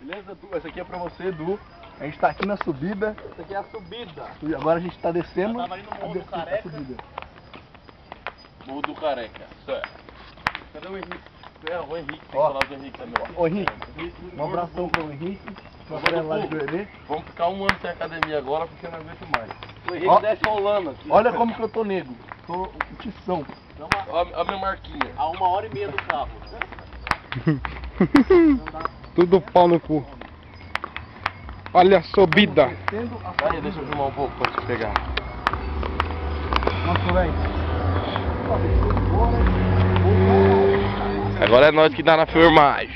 Beleza, Edu? Essa aqui é pra você, Edu. A gente tá aqui na subida. Essa aqui é a subida. E agora a gente tá descendo. Eu tava indo no Morro a do a Careca. subida. Morro do Careca. Certo. Cadê o Henrique? É, o Henrique, tem que Ó. falar do Henrique também. Ô Henrique, um abração pro Henrique. Pra lá de Goiânia. Vamos ficar um ano sem academia agora porque não aguento mais. O Henrique Ó. desce rolando aqui. Olha como que eu tô negro. Tô um tição. Dá uma- Olha a minha marquinha. a uma hora e meia do carro. Tudo pau no cu. Olha a subida. Aí, deixa eu filmar um pouco pra te pegar. Agora é nós que dá na filmagem.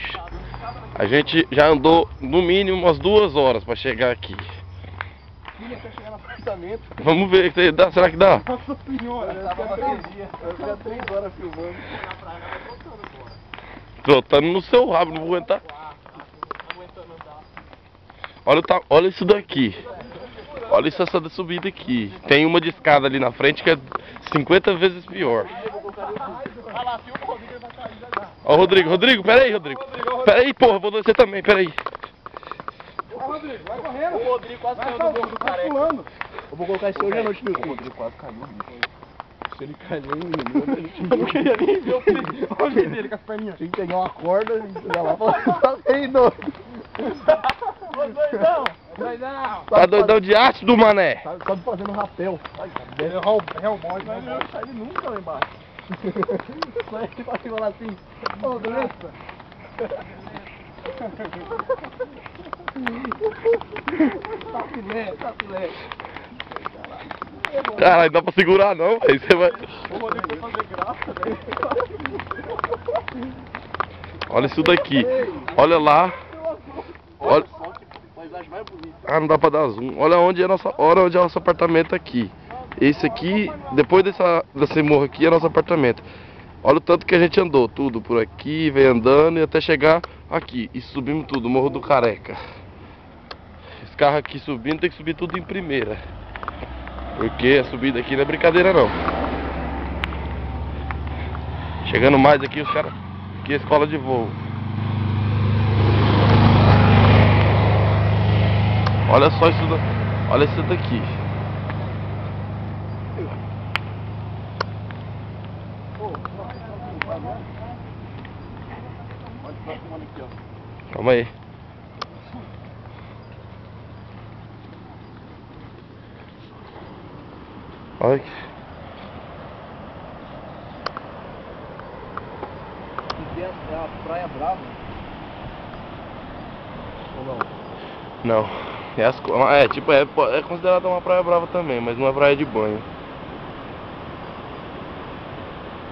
A gente já andou no mínimo umas duas horas pra chegar aqui. Vamos ver, se dá- será que dá? Nossa senhora, eu tava três horas filmando. Trotando no seu rabo, não vou aguentar. Olha, o ta- olha isso daqui. Olha isso, essa subida aqui. Tem uma de escada ali na frente que é 50 vezes pior. Ó, o Rodrigo, Rodrigo, peraí, Rodrigo. Peraí, porra, vou descer também, peraí. Rodrigo, vai correndo. O Rodrigo quase caiu do Morro do tá Careca. pulando. Eu vou colocar isso hoje à noite no. O Rodrigo quase caiu. Se ele caiu eu não queria nem ver o perigo. Olha o dele com as perninhas. Tem que pegar uma corda e chegar lá e falar, tá rindo. Ô, doidão! Doidão! Tá doidão de arte do mané. Sabe, sabe fazendo rapel. Ele é o Hellboy, mas não sai ele nunca lá embaixo. Só ele vai falar assim, ô, beleza? Tá filé, tá filé. Caralho, dá pra segurar não, velho. Você vai. Fazer graça, velho. Olha isso daqui. Olha lá. Olha. Paisagem mais bonita. Ah, não dá pra dar zoom. Olha onde é nossa, olha onde é nosso apartamento aqui. Esse aqui, depois dessa, desse morro aqui, é nosso apartamento. Olha o tanto que a gente andou, tudo por aqui, veio andando e até chegar aqui. E subimos tudo, Morro do Careca. Esse carro aqui subindo tem que subir tudo em primeira. Porque a subida aqui não é brincadeira não. Chegando mais aqui, os caras. Aqui é a escola de voo. Olha só isso da... Olha isso daqui. Calma aí. Olha aqui. É a Praia Brava. Ou não? Não. É, as é tipo, é, é considerada uma praia brava também, mas não é praia de banho.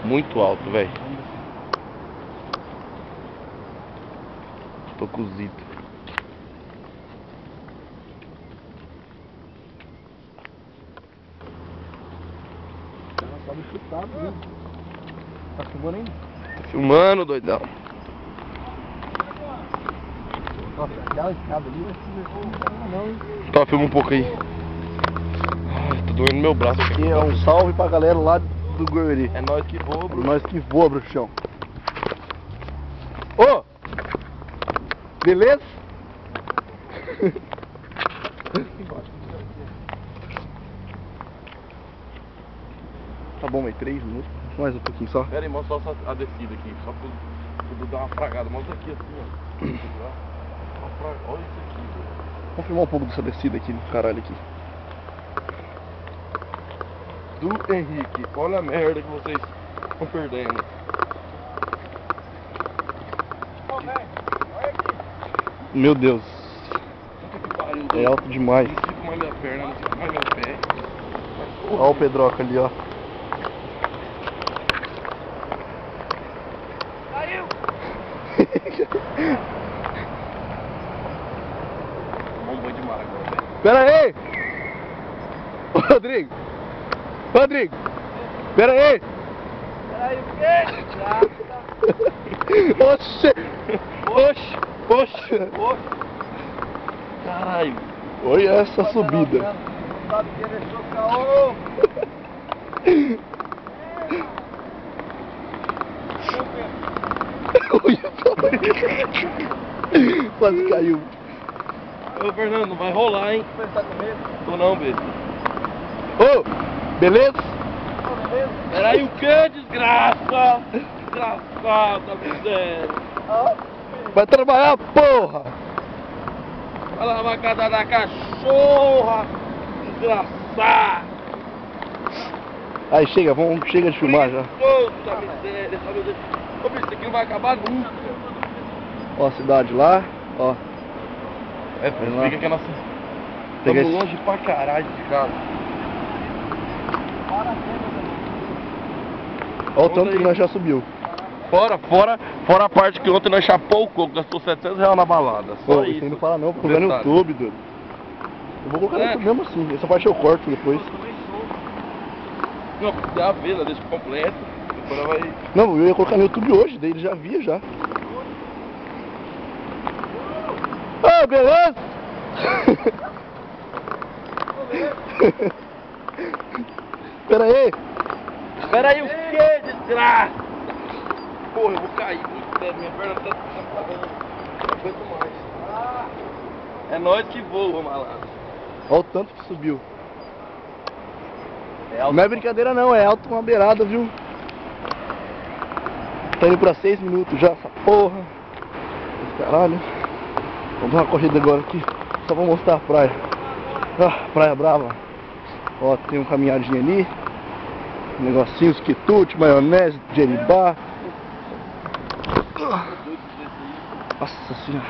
Muito alto, velho. Tô cozido. Ela sabe chutar, viu? Tá filmando ainda? Tô filmando, doidão. Nossa, aquela escada ali vai se? Tá, filma um pouco aí. Ai, tô doendo meu braço aqui. É um salve pra galera lá do Goiuri. É nós que voa, Bruno. Nós que voa, bruxão. Ô! Beleza? tá bom, aí, três minutos. Mais um pouquinho só. Pera aí, mostra só a descida aqui, só pra dar uma fragada. Mostra aqui assim, ó. Olha isso aqui, velho. Vamos filmar um pouco dessa descida aqui, do caralho aqui. Do Henrique, olha a merda que vocês estão perdendo. Meu Deus, pariu, é alto demais. Não sinto mais minha perna, não sinto mais meu pé. Olha o Pedroca ali, ó. Tomar um banho de mar agora, velho. Pera aí! Ô, Rodrigo! Rodrigo! Pera aí! Peraí, o quê? Oxe! Oxe! Oxe! Caralho. Olha essa subida. Não sabe! Olha só. Quase caiu. Ô Fernando, vai rolar, hein? Você tá com medo? Tô não, beijo. Ô, beleza? Peraí, o que, desgraça? Desgraçada, miséria. Vai trabalhar, porra! Olha lá a vacada da cachorra. Desgraçada. Aí chega, vamos, chega de filmar já. Puta miséria, essa miséria. Ô, bicho, isso aqui não vai acabar nunca. Ó a cidade lá, ó. É, fica que a nossa... Pega Estamos esse- longe pra caralho de casa. Ó o tanto que aí. nós já subiu. Fora, fora, fora a parte que ontem nós chapou o coco, gastou 700 reais na balada. Só Pô, isso. você não fala não, vou colocar no Detalhe. YouTube, doido. Eu vou colocar no É. YouTube mesmo assim. Essa parte eu corto depois. Não, dá a venda, deixa completo. Vai. Não, eu ia colocar no YouTube hoje, daí ele já via já. Ô, beleza? Pera aí. Pera aí, o que, desgraça? Porra, eu vou cair, muito sério, minha perna tá tá. Não aguento mais. É nós que voa, malandro. Olha o tanto que subiu. Não é brincadeira não, é alto uma beirada, viu? Tá indo pra 6 minutos já, essa porra. Caralho. Vamos dar uma corrida agora aqui. Só vou mostrar a praia. Ah, praia brava. Ó, tem um caminhadinho ali. Negocinhos, quitute, maionese, jeribá. Nossa senhora.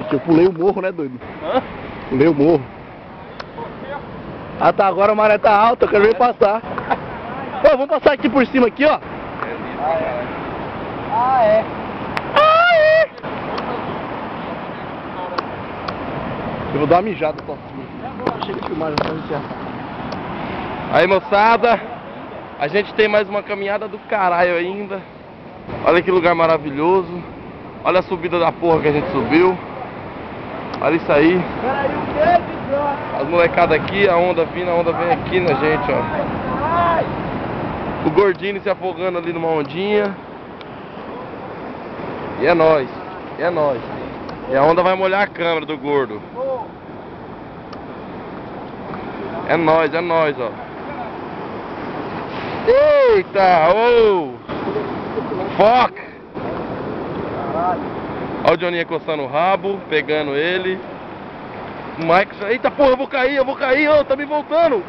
É que eu pulei o morro, né, doido? Hã? Pulei o morro. Ah tá, agora a maré tá alta, eu quero ver passar. Ô, vamos passar aqui por cima aqui, ó. Ah, é. Ah, é. Eu vou dar uma mijada pra cima. Chega de já tá iniciar. Aí, moçada, a gente tem mais uma caminhada do caralho ainda. Olha que lugar maravilhoso. Olha a subida da porra que a gente subiu. Olha isso aí. As molecadas aqui, a onda vindo, a onda vem aqui na gente, ó. O gordinho se afogando ali numa ondinha. E é nóis. E é nóis. E a onda vai molhar a câmera do gordo. É nóis, é nóis, ó. Eita! Oh! Fuck! Olha o Johnny coçando o rabo, pegando ele. O Mike. Eita porra, eu vou cair, eu vou cair, ô, tá me voltando!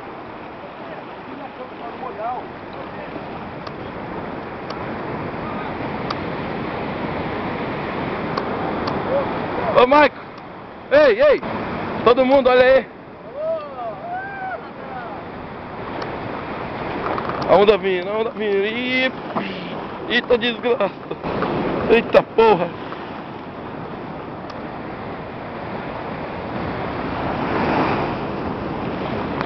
Ô Mike! Ei, ei! Todo mundo, olha aí! A onda vindo, a onda vindo. Eita desgraça! Eita porra!